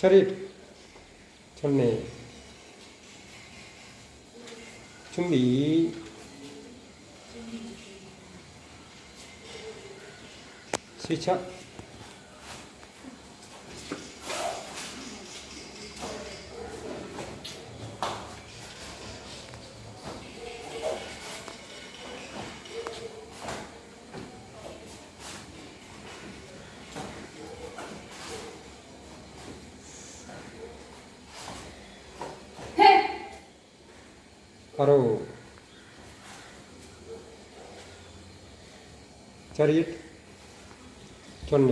차렷. 좋네 준비. 시작 करो। चरित चुन